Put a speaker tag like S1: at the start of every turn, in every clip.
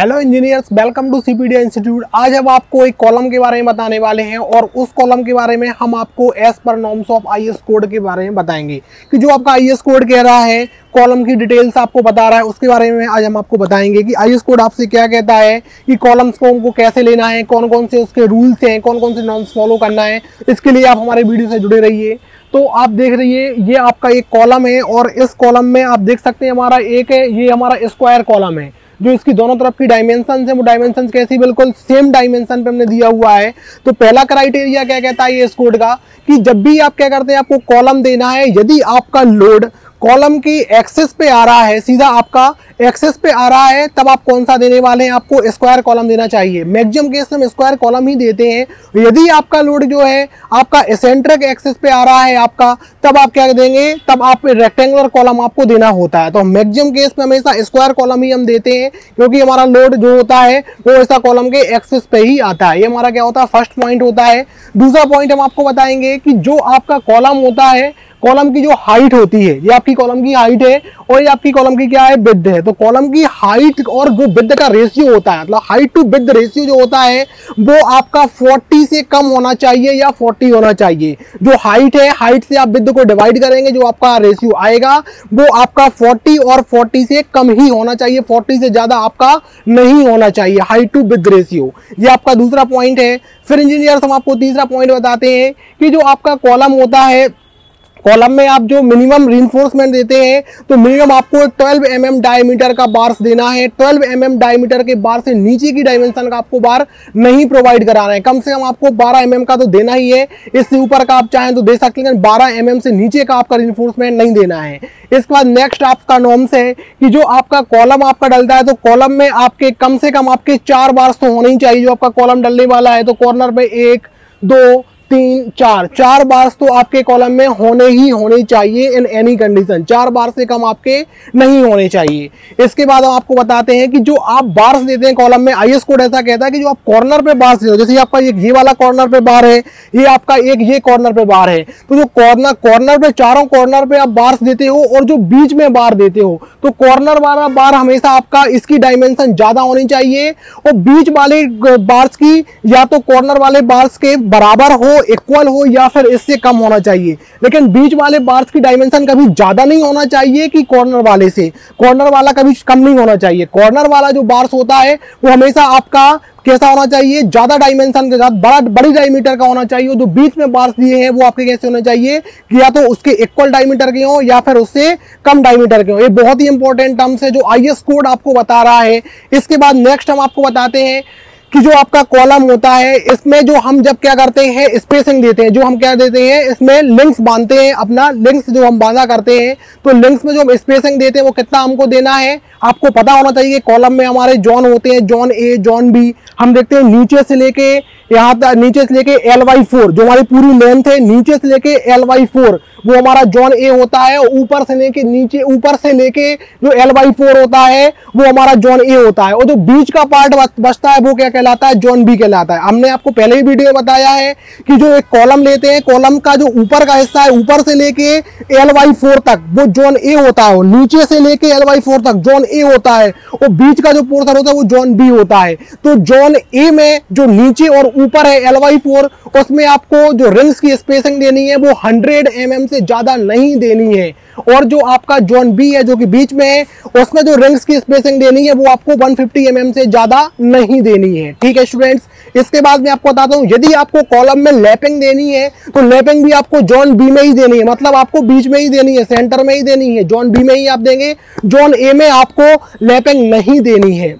S1: Hello engineers welcome to CPD institute आज हम आपको एक कॉलम के बारे में बताने वाले हैं और उस कॉलम के बारे में हम आपको एस पर नॉर्म्स ऑफ़ आईएस कोड के बारे में बताएँगे कि जो आपका आईएस कोड कह रहा है कॉलम की डिटेल्स आपको बता रहा है, उसके बारे में आज हम आपको बताएँगे कि आईएस कोड आपसे क्या कहता है, कि कॉलम्स को हमको कैसे लेना है कौन कौन से उसके रूल्स हैं कौन कौन से नॉर्म्स फॉलो करना है, इसके लिए आप हमारे वीडियो से जुड़े रहिए। तो आप देख रहिए, ये आपका एक कॉलम है और इस कॉलम में आप देख सकते हैं हमारा एक है, ये हमारा स्क्वायर कॉलम है। जो इसकी दोनों तरफ़ की डायमेंशन है, वो डायमेंशन कैसी? बिल्कुल सेम डायमेंशन पे हमने दिया हुआ है। तो पहला क्राइटेरिया क्या कहता है इस कोड का? कि जब भी आप क्या करते हैं, आपको कॉलम देना है। यदि आपका लोड कॉलम की एक्सेस पे आ रहा है, सीधा आपका एक्सेस पे आ रहा है, तब आप कौन सा देने वाले हैं? आपको स्क्वायर कॉलम देना चाहिए। मैक्सिमम केस में स्क्वायर कॉलम ही देते हैं। यदि आपका लोड जो है, आपका एसेंट्रिक एक्सेस पे आ रहा है आपका, तब आप क्या देंगे? तब आप रेक्टेंगुलर कॉलम आपको देना होता है। तो मैक्सिमम केस में हमेशा स्क्वायर कॉलम ही हम देते हैं, क्योंकि हमारा लोड जो होता है, वो ऐसा कॉलम के एक्सेस पे ही आता है। ये हमारा क्या होता है? फ़र्स्ट पॉइंट होता है। दूसरा पॉइंट हम आपको बताएँगे कि जो आपका कॉलम होता है कॉलम की जो हाइट होती है, ये आपकी कॉलम की हाइट है और ये आपकी कॉलम की क्या है बिद है। तो कॉलम की हाइट और जो बिद का रेशियो होता है मतलब हाइट टू बिद रेशियो जो होता है, वो आपका 40 से कम होना चाहिए या 40 होना चाहिए। जो हाइट है हाइट से आप बिद को डिवाइड करेंगे, जो आपका रेशियो आएगा, वो आपका 40 और 40 से कम ही होना चाहिए 40 से ज़्यादा आपका नहीं होना चाहिए हाइट टू बिद रेशियो ये आपका दूसरा पॉइंट है। फिर इंजीनियर हम आपको तीसरा पॉइंट बताते हैं कि जो आपका कॉलम होता है कॉलम में आप जो मिनिमम रिइंफोर्समेंट देते हैं तो मिनिमम आपको 12 एम एम डायमीटर का बार्स देना है। 12 एम एम डायमीटर के बार से नीचे की डायमेंशन का आपको बार नहीं प्रोवाइड कराना है। कम से कम आपको 12 एम एम का तो देना ही है। इससे ऊपर का आप चाहें तो दे सकते हैं, बारह एम एम से नीचे का आपका रिइंफोर्समेंट नहीं देना है। इसके बाद नेक्स्ट आपका नॉर्म्स है कि जो आपका कॉलम आपका डलता है तो कॉलम में आपके कम से कम आपके चार बार्स तो होने ही चाहिए। जो आपका कॉलम डलने वाला है तो कॉर्नर में एक, दो तीन, चार। चार बार्स तो आपके कॉलम में होने ही होने चाहिए इन एनी कंडीशन चार बार से कम आपके नहीं होने चाहिए। इसके बाद हम आपको बताते हैं कि जो आप बार्स देते हैं कॉलम में आईएस कोड ऐसा कहता है कि जो आप कॉर्नर पे बार्स देते हो, जैसे आपका एक ये वाला कॉर्नर पे बार है, ये आपका एक ये कॉर्नर पे बार है। तो जो कॉर्नर कॉर्नर पे चारों कॉर्नर पे आप बार्स देते हो और जो बीच में बार देते हो तो कॉर्नर वाला बार हमेशा आपका इसकी डायमेंशन ज़्यादा होनी चाहिए और बीच वाले बार्स की या तो कॉर्नर वाले बार्स के बराबर हो इक्वल हो या फिर इससे कम होना चाहिए। लेकिन बीच वाले बार्स की डायमेंशन कभी ज़्यादा नहीं होना चाहिए कि कॉर्नर वाले से। कॉर्नर वाला कभी कम नहीं होना चाहिए। कॉर्नर वाला जो बार्स होता है, वो हमेशा आपका कैसा होना चाहिए? ज़्यादा डायमेंशन के साथ, बड़ा, बड़ी डायमीटर का होना चाहिए। जो बीच में बार्स दिए हैं, वो आपके कैसे होने चाहिए? कि या तो उसके इक्वल डायमीटर के हो या फिर उससे कम डायमीटर के हो। ये बहुत ही इंपॉर्टेंट टर्म्स है जो आईएस कोड आपको बता रहा है। इसके बाद नेक्स्ट हम आपको बताते हैं कि जो आपका कॉलम होता है, इसमें जो हम जब क्या करते हैं स्पेसिंग देते हैं, जो हम क्या देते हैं, इसमें लिंक्स बांधते हैं, अपना लिंक्स जो हम बांधा करते हैं तो लिंक्स में जो हम स्पेसिंग देते हैं, वो कितना हमको देना है? आपको पता होना चाहिए कॉलम में हमारे जॉन होते हैं जॉन ए जॉन बी हम देखते हैं नीचे से लेके यहाँ नीचे से लेके एल वाई फोर जो हमारी पूरी लेंथ है, नीचे से लेके एल वाई फोर वो हमारा जॉन ए होता है, ऊपर से लेके नीचे, ऊपर से लेके जो एल वाई फोर होता है, वो हमारा जॉन ए होता है। और जो बीच का पार्ट बचता है, वो क्या कहलाता है? जॉन बी कहलाता है। हमने आपको पहले ही वीडियो बताया है कि जो एक कॉलम लेते हैं कॉलम का जो ऊपर का हिस्सा है, ऊपर से लेके एल वाई फोर तक, वो जॉन ए होता है। नीचे से लेके एल वाई फोर तक जॉन ए होता है। और बीच का जो पोर्सन होता है, वो जॉन बी होता है। तो जॉन ए में जो नीचे और ऊपर है एल वाई फोर उसमें आपको जो रिंग्स की स्पेसिंग देनी है, वो 100 एम mm से ज़्यादा नहीं देनी है। और जो आपका जोन बी है, जो कि बीच में है उसमें जो रिंग्स की स्पेसिंग देनी है, वो आपको 150 एम mm से ज़्यादा नहीं देनी है। ठीक है स्टूडेंट्स इसके बाद मैं आपको बताता हूँ, यदि आपको कॉलम में लैपिंग देनी है तो लैपिंग भी आपको जोन बी में ही देनी है। मतलब आपको बीच में ही देनी है सेंटर में ही देनी है। जोन बी में ही आप देंगे जोन ए में आपको लैपिंग नहीं देनी है।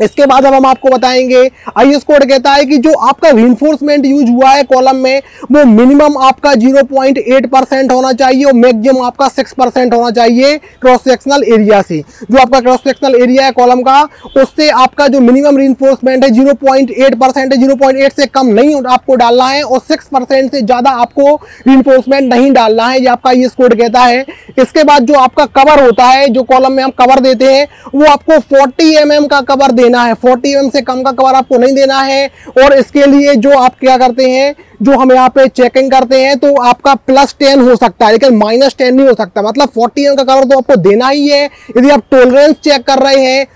S1: इसके बाद अब हम आपको बताएँगे आईएस कोड कहता है कि जो आपका रिइंफोर्समेंट यूज़ हुआ है कॉलम में, वो मिनिमम आपका 0.8 परसेंट होना चाहिए और मैक्सिमम आपका 6 परसेंट होना चाहिए क्रॉस सेक्शनल एरिया से। जो आपका क्रॉस सेक्शनल एरिया है कॉलम का, उससे आपका जो मिनिमम रिइंफोर्समेंट है 0.8 परसेंट है 0.8 से कम नहीं आपको डालना है और सिक्स परसेंट से ज़्यादा आपको रिइंफोर्समेंट नहीं डालना है, ये आपका आईएस कोड कहता है। इसके बाद जो आपका कवर होता है, जो कॉलम में हम कवर देते हैं, वो आपको फोर्टी एम mm का कवर देना है। 40 एम से कम का कवर आपको नहीं देना है। और इसके लिए जो आप क्या करते हैं, जो हम यहाँ पे चेकिंग करते हैं तो आपका प्लस टेन हो सकता है, लेकिन माइनस टेन नहीं हो सकता। मतलब 40 एम का कवर तो आपको देना ही है। यदि आप टोलरेंस चेक कर रहे हैं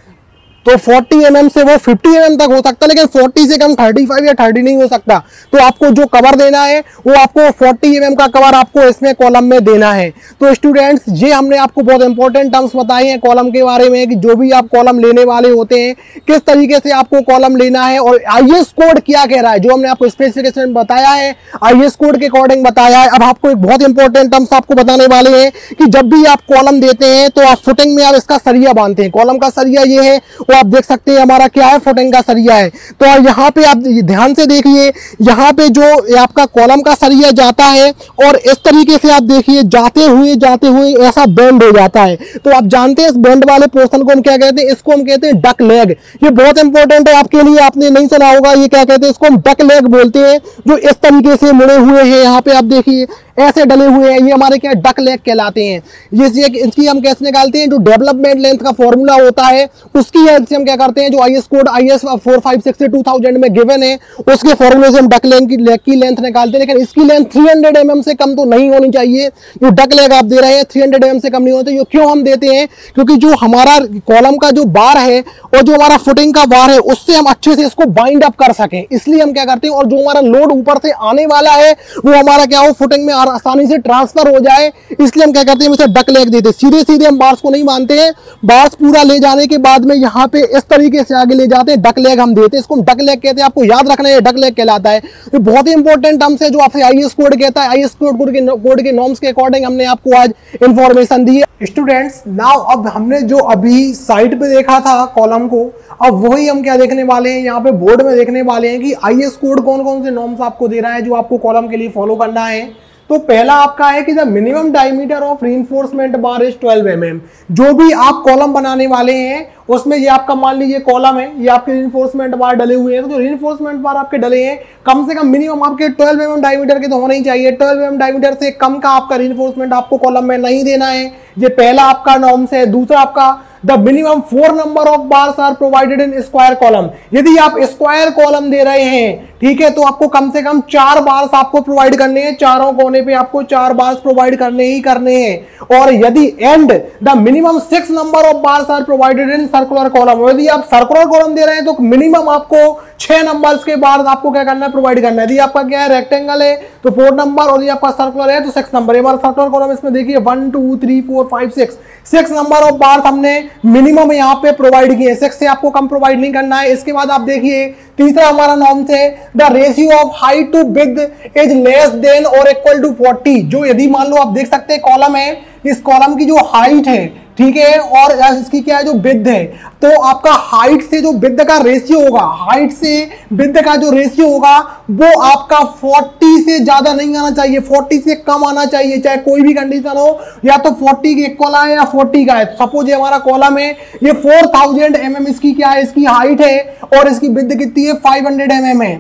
S1: तो 40 एम mm से वो 50 एम mm तक हो सकता है लेकिन 40 से कम 35 या 30 नहीं हो सकता। तो आपको जो कवर देना है, वो आपको 40 एम mm का कवर आपको इसमें कॉलम में देना है। तो स्टूडेंट्स ये हमने आपको बहुत इंपॉर्टेंट टर्म्स बताए हैं कॉलम के बारे में, कि जो भी आप कॉलम लेने वाले होते हैं, किस तरीके से आपको कॉलम लेना है, और आईएस कोड क्या कह रहा है, जो हमने आपको स्पेसिफिकेशन बताया है आईएस कोड के अकॉर्डिंग बताया है। अब आपको एक बहुत इंपॉर्टेंट टर्म्स आपको बताने वाले हैं, कि जब भी आप कॉलम देते हैं तो आप फुटिंग में आप इसका सरिया बांधते हैं। कॉलम का सरिया ये है वो आप देख सकते हैं हमारा क्या है, फुटिंग का सरिया है। तो यहाँ पे आप ध्यान से देखिए, यहाँ पे जो आपका कॉलम का सरिया जाता है और इस तरीके से आप देखिए, जाते हुए जाते हुए ऐसा बेंड हो जाता है। तो आप जानते हैं इस बेंड वाले पोर्सन को हम क्या कहते हैं? इसको हम कहते हैं डक लेग ये बहुत इंपॉर्टेंट है आपके लिए, आपने नहीं सुना होगा, ये क्या कहते हैं? इसको हम डक लेग बोलते हैं, जो इस तरीके से मुड़े हुए हैं। यहाँ पे आप देखिए, ऐसे डले हुए हैं, ये हमारे क्या डक लेग कहलाते हैं। ये इसकी हम कैसे निकालते हैं? जो डेवलपमेंट लेंथ का फॉर्मूला होता है, उसकी से हम क्या करते हैं? जो I S code I S four five six two thousand में गिवन है, उसके फॉर्मूले से हम डक लेग की लेग की लेंथ निकालते हैं। लेकिन इसकी लेंथ थ्री हंड्रेड एम से कम तो नहीं होनी चाहिए। जो डक लेग आप दे रहे हैं थ्री हंड्रेड एम से कम नहीं होता चाहिए। क्यों हम देते हैं? क्योंकि जो हमारा कॉलम का जो बार है और जो हमारा फुटिंग का बार है, उससे हम अच्छे से इसको बाइंड अप कर सकें। इसलिए हम क्या करते हैं? और जो हमारा लोड ऊपर से आने वाला है, वो हमारा क्या हो फुटिंग में आसानी से ट्रांसफ़र हो जाए। इसलिए हम क्या करते हैं? इसे डक लेग देते सीधे सीधे हम बार्स को नहीं मानते हैं। बार्स पूरा ले जाने के बाद में यहाँ पे इस तरीके से आगे ले जाते हैं डक लेग हम देते हैं। इसको हम डक लेग कहते हैं। आपको याद रखना है डक लेग कहलाता है। ये बहुत ही इंपॉर्टेंट टर्म्स है जो आपसे आई कोड कहता है। आई कोड कोड के कोड के नॉर्म्स के अकॉर्डिंग हमने आपको आज इंफॉर्मेशन दी है। स्टूडेंट्स नाउ अब हमने जो अभी साइट पे देखा था कॉलम को, अब वही हम क्या देखने वाले हैं? यहाँ पे बोर्ड में देखने वाले हैं कि आई कोड कौन कौन से नॉर्म्स आपको दे रहा है, जो आपको कॉलम के लिए फॉलो करना है। तो पहला आपका है कि the minimum diameter of reinforcement bar is 12 M mm. जो भी आप कॉलम बनाने वाले हैं उसमें ये आपका, मान लीजिए कॉलम है, ये आपके रीइंफोर्समेंट बार डले हुए हैं तो जो रीइंफोर्समेंट बार आपके डले हैं, कम से कम मिनिमम आपके 12 एम mm डायमीटर के तो होने ही चाहिए। 12 एम mm डायमीटर से कम का आपका रीइंफोर्समेंट आपको कॉलम में नहीं देना है। ये पहला आपका नॉर्म्स है, दूसरा आपका the minimum four number of bars are provided in square column. यदि आप स्क्वायर कॉलम दे रहे हैं, ठीक है तो आपको कम से कम चार बार्स आपको प्रोवाइड करने हैं। चारों कोने पे आपको चार बार्स प्रोवाइड करने ही करने हैं। और यदि and the minimum six number of bars are provided in circular column यदि आप सर्कुलर कॉलम दे रहे हैं तो मिनिमम आपको छह नंबर्स के बाद आपको क्या करना है? प्रोवाइड करना है। यदि आपका क्या है? रेक्टेंगल है तो फोर नंबर और यदि आपका सर्कुलर है तो सिक्स नंबर हमारा सर्कुलर कॉलम इसमें देखिए। One two three four five six six number of bars हमने मिनिमम यहाँ पे प्रोवाइड किए। सिक्स से आपको कम प्रोवाइड नहीं करना है। इसके बाद आप देखिए, तीसरा हमारा नॉर्म से the ratio of height to big is less than और इक्वल टू 40 जो यदि मान लो आप देख सकते हैं कॉलम है, इस कॉलम की जो हाइट है ठीक है? और इसकी क्या है? जो विद है। तो आपका हाइट से जो विद का रेशियो होगा हाइट से विद का जो रेशियो होगा, वो आपका 40 से ज़्यादा नहीं आना चाहिए। 40 से कम आना चाहिए, चाहे कोई भी कंडीशन हो। या तो 40 के इक्वल आए या 40 का है। सपोज़ ये हमारा कॉलम है, ये 4000 थाउज़ेंड mm इसकी क्या है? इसकी हाइट है और इसकी विद कितनी है? 500 हंड्रेड mm है।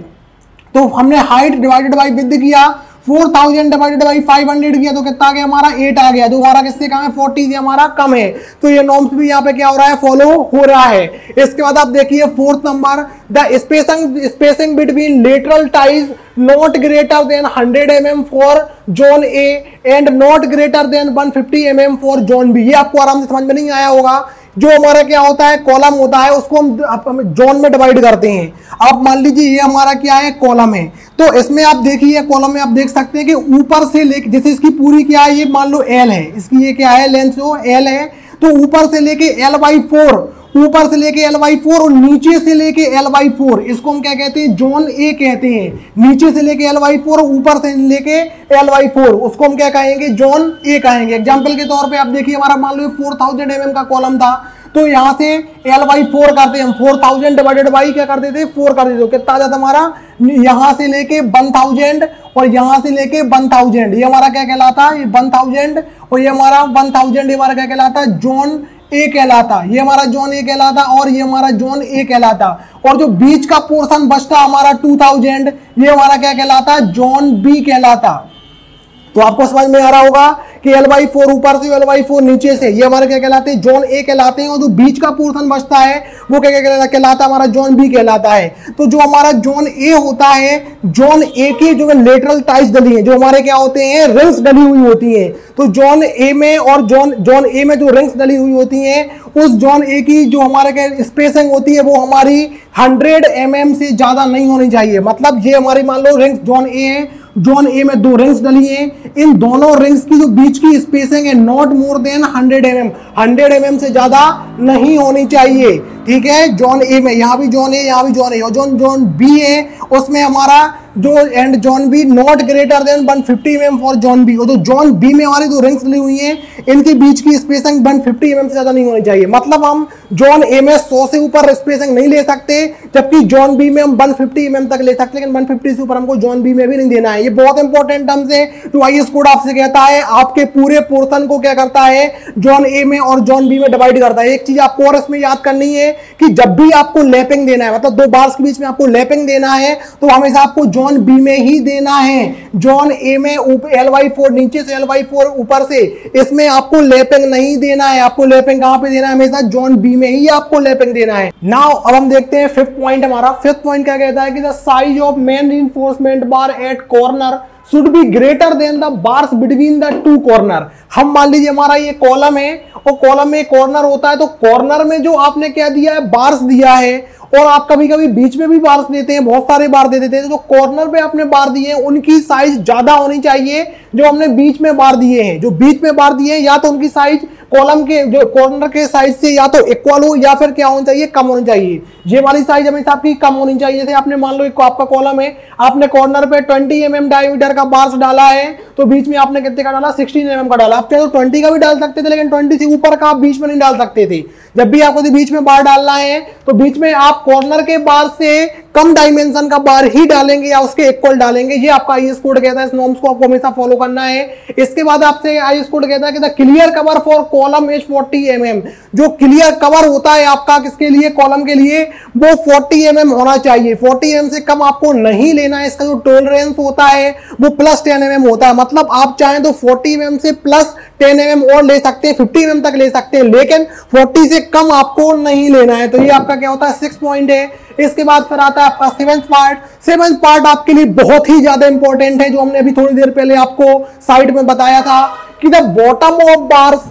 S1: तो हमने हाइट डिवाइडेड बाई विद किया। Four thousand divided by five hundred किया तो कितना आ गया हमारा? एट आ गया। दोबारा किससे कम है? फोर्टी से हमारा कम है। तो ये नॉर्म्स भी यहाँ पे क्या हो रहा है? फॉलो हो रहा है। इसके बाद आप देखिए fourth number the spacing spacing between lateral ties not greater than 100 mm for zone A and not greater than 150 mm for zone B ये आपको आराम से समझ में नहीं आया होगा। जो हमारा क्या होता है कॉलम होता है, उसको हम जोन में डिवाइड करते हैं। आप मान लीजिए ये हमारा क्या है कॉलम है। तो इसमें आप देखिए कॉलम में आप देख सकते हैं कि ऊपर से लेके जैसे इसकी पूरी क्या है, ये मान लो एल है। इसकी ये क्या है लेंथ एल है तो ऊपर से लेके एल बाई फोर ऊपर से लेके एल वाई फोर और नीचे से लेके एल वाई फोर इसको हम क्या कहते हैं? जोन ए कहते हैं। नीचे से लेके एल वाई फोर ऊपर से लेके एल वाई फोर उसको हम क्या कहेंगे? जोन ए कहेंगे। एग्ज़ाम्पल के तौर पे आप देखिए, हमारा मान लो फोर थाउज़ेंड एम का कॉलम था तो यहाँ से एल वाई फोर करते हैं हम। फोर थाउज़ेंड डिवाइडेड बाई क्या कर देते फोर कर देते कितना आ जाता हमारा? यहाँ से लेके वन थाउज़ेंड और यहाँ से लेके वन थाउज़ेंड ये हमारा क्या कहलाता है? वन थाउज़ेंड और ये हमारा वन थाउज़ेंड हमारा क्या कहलाता है? जोन ए कहलाता। ये हमारा जोन ए कहलाता और ये हमारा जोन ए कहलाता। और जो बीच का पोर्शन बचता हमारा 2000 ये हमारा क्या कहलाता? जोन बी कहलाता। तो आपको समझ में आ रहा होगा कि एल वाई फोर ऊपर से एल वाई फोर नीचे से, ये हमारे क्या कहलाते हैं? जोन ए कहलाते हैं और जो बीच का पोर्शन बचता है, वो क्या क्या कहलाता है? हमारा जोन बी कहलाता है। तो जो हमारा जोन ए होता है जोन ए की जो लेटरल टाइज डली है, जो हमारे क्या होते हैं? रिंग्स डली हुई होती है। तो जोन ए में और जोन जोन ए में जो रिंग्स डली हुई होती है, उस जोन ए की जो हमारे क्या स्पेसिंग होती है, वो हमारी 100 एम mm से ज़्यादा नहीं होनी चाहिए। मतलब ये हमारी मान लो रिंग्स जोन ए है जोन ए में दो रिंग्स डली हैं। इन दोनों रिंग्स की जो बीच की स्पेसिंग है not more than 100 M M hundred M से ज़्यादा नहीं होनी चाहिए। ठीक है? जोन ए में, यहाँ भी जोन ए यहाँ भी जोन ए और जोन जोन बी है। उसमें हमारा जो and zone B not greater than 150 fifty M for zone B और जो जोन बी में हमारी जो रिंग्स ली हुई हैं, इनके बीच की स्पेसिंग 150 फिफ्टी एम से ज़्यादा नहीं होनी चाहिए। मतलब हम जोन ए में 100 से ऊपर स्पेसिंग नहीं ले सकते, जबकि जोन बी में हम 150 फिफ्टी एम तक ले सकते, लेकिन 150 से ऊपर हमको जोन बी में भी नहीं देना है। ये बहुत इंपॉर्टेंट टर्म्स है। जो आई कोड आपसे कहता है, आपके पूरे पोर्सन को क्या करता है? जोन ए में और जोन बी में डिवाइड करता है। एक चीज़ आपको और इसमें याद करनी है कि जब भी आपको लैपिंग देना है मतलब दो बार्स के बीच में आपको लैपिंग देना है तो हमेशा आपको जोन बी में ही देना है। जोन ए में एल वाई फोर नीचे से एल वाई फोर ऊपर से। इसमें आपको लेपिंग नहीं देना है। आपको लेपिंग कहाँ पे देना है? हमेशा जोन बी में ही आपको लेपिंग देना है। नाउ अब हम देखते हैं फिफ्थ पॉइंट हमारा। फिफ्थ पॉइंट क्या कहता है कि the size of main enforcement bar at corner should be greater than the bars between the two corner हम मान लीजिए हमारा ये कॉलम है, और कॉलम में कॉर्नर होता है तो कॉर्नर में जो आपने क्या दिया है? बार्स दिया है। और आप कभी कभी बीच में भी बार देते हैं, बहुत सारे बार दे देते हैं तो कॉर्नर पे आपने बार दिए हैं, उनकी साइज़ ज़्यादा होनी चाहिए, जो हमने बीच में बार दिए हैं। जो बीच में बार दिए हैं, या तो उनकी साइज़ कॉलम के, जो कॉर्नर के साइज़ से या तो इक्वल हो, या फिर क्या होना चाहिए, कम होनी चाहिए। ये वाली साइज़ हमेशा आपकी कम होनी चाहिए। जैसे आपने मान लो एक आपका कॉलम है, आपने कॉर्नर पे 20 एम एम डायमीटर का बार्स डाला है तो बीच में आपने कितने का डाला? 16 एम mm का डाला। आप चाहे तो 20 का भी डाल सकते थे, लेकिन 20 से ऊपर का आप बीच में नहीं डाल सकते थे। जब भी आपको बीच में बार डालना है तो बीच में आप कॉर्नर के बार से कम डायमेंशन का बार ही डालेंगे या उसके इक्वल डालेंगे? ये आपका आईएस कोड कहता है, इस नॉर्म्स को आपको हमेशा फॉलो करना है। इसके बाद आपसे आईएस कोड कहता है कि the clear cover for column is 40 M mm. जो क्लियर कवर होता है आपका किसके लिए? कॉलम के लिए। वो 40 एम mm होना चाहिए। 40 एम mm से कम आपको नहीं लेना है। इसका जो टोलरेंस होता है, वो प्लस टेन एम होता है। मतलब आप चाहें तो फोर्टी एम mm से प्लस टेन एम mm और ले सकते हैं फिफ्टी एम तक ले सकते हैं, लेकिन फोर्टी से कम आपको नहीं लेना है। तो ये आपका क्या होता है? सिक्स पॉइंट है। इसके बाद फिर आता है आपका सेवेंथ पार्ट सेवेंथ पार्ट आपके लिए बहुत ही ज़्यादा इंपॉर्टेंट है, जो हमने अभी थोड़ी देर पहले आपको साइड में बताया था कि the bottom of bars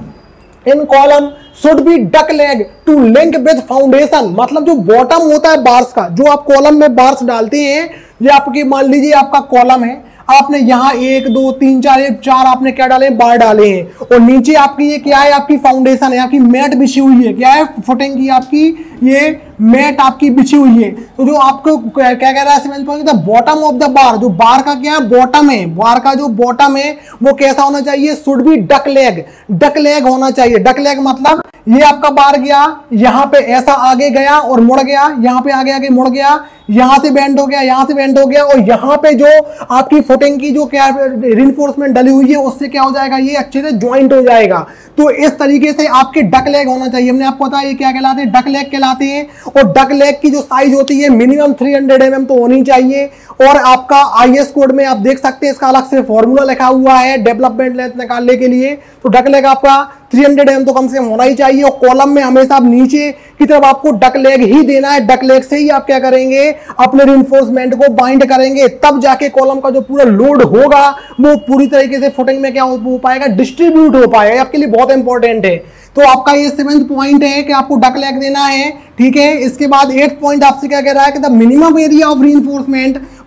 S1: in column should be duck leg to link with foundation मतलब जो बॉटम होता है बार्स का, जो आप कॉलम में बार्स डालते हैं, ये आपकी, मान लीजिए आपका कॉलम है आपने यहाँ एक, दो, तीन, चार एक चार आपने क्या डाले? बार डाले हैं। और नीचे आपकी ये क्या है? आपकी फाउंडेशन है। आपकी मैट बिछी हुई है। क्या है? फुटिंग की आपकी ये मैट आपकी बिछी हुई है। तो जो आपको क्या कह रहा है बॉटम ऑफ़ द बार जो बार का क्या है? बॉटम है। बार का जो बॉटम है, वो कैसा होना चाहिए? Should be duck leg duck leg होना चाहिए। डक लेग मतलब ये आपका बार गया, यहाँ पे ऐसा आगे गया और मुड़ गया, यहाँ पे आगे आगे मुड़ गया। यहाँ से बैंड हो गया, यहाँ से बैंड हो गया और यहाँ पे जो आपकी फुटिंग की जो क्या रिनफोर्समेंट डली हुई है, उससे क्या हो जाएगा? ये अच्छे से ज्वाइंट हो जाएगा। तो इस तरीके से आपके डक लेग होना चाहिए। हमने आपको बताया क्या कहलाते हैं? डक लेग कहलाते हैं और डक लेग की जो साइज़ होती है मिनिमम थ्री हंड्रेड mm तो होनी चाहिए। और आपका आई एस कोड में आप देख सकते हैं, इसका अलग से फॉर्मूला लिखा हुआ है डेवलपमेंट लेंथ निकालने के लिए। तो डक लेग आपका 300 एम तो कम से कम होना ही चाहिए। और कॉलम में हमेशा आप नीचे की तरफ़ आपको डक लेग ही देना है। डक लेग से ही आप क्या करेंगे? अपने रिइंफोर्समेंट को बाइंड करेंगे, तब जाके कॉलम का जो पूरा लोड होगा, वो पूरी तरीके से फुटिंग में क्या हो पाएगा? डिस्ट्रीब्यूट हो पाएगा आपके लिए बहुत इंपॉर्टेंट है। तो आपका ये सेवेंथ पॉइंट है कि आपको डक लेग देना है, ठीक है? इसके बाद एट पॉइंट आपसे क्या कह रहा है कि the minimum area of re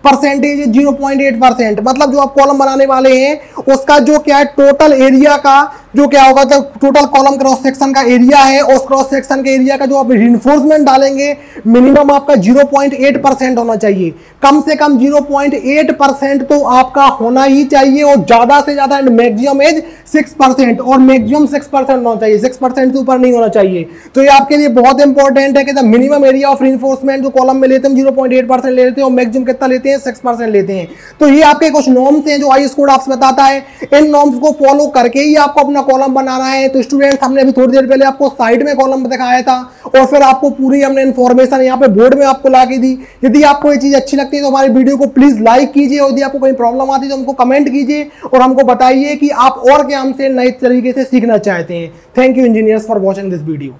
S1: percentage zero point eight percent मतलब जो आप कॉलम बनाने वाले हैं, उसका जो क्या है टोटल एरिया का जो क्या होगा तो टोटल कॉलम क्रॉस सेक्शन का एरिया है, उस क्रॉस सेक्शन के एरिया का जो आप रिइंफोर्समेंट डालेंगे मिनिमम आपका 0.8 परसेंट होना चाहिए। कम से कम 0.8 परसेंट तो आपका होना ही चाहिए और ज़्यादा से ज़्यादा एंड मैक्सिमम एज 6 परसेंट और मैक्सिमम 6 परसेंट होना चाहिए। 6 परसेंट से ऊपर नहीं होना चाहिए। तो ये आपके लिए बहुत इंपॉर्टेंट है कि मिनिमम एरिया ऑफ़ रिइंफोर्समेंट जो कॉलम में लेते हैं ज़ीरो पॉइंट एट परसेंट लेते हैं और मैक्सिमम कितना लेते हैं? सिक्स परसेंट लेते हैं। तो ये आपके कुछ नॉर्म्स हैं जो आई कोड आपसे बताता है। इन नॉर्म्स को फॉलो करके ही आपको अपना कॉलम बनाना है। तो स्टूडेंट हमने अभी थोड़ी देर पहले आपको साइड में कॉलम दिखाया था और फिर आपको पूरी हमने इन्फॉर्मेशन यहाँ पे बोर्ड में आपको ला दी। यदि आपको ये चीज़ अच्छी लगती है तो हमारे वीडियो को प्लीज़ लाइक कीजिए और यदि आपको कोई प्रॉब्लम आती है तो हमको कमेंट कीजिए और हमको बताइए कि आप और क्या हमसे नए तरीके से सीखना चाहते हैं। Thank you engineers for watching this video